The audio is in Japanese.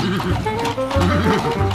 Ha ha ha ha!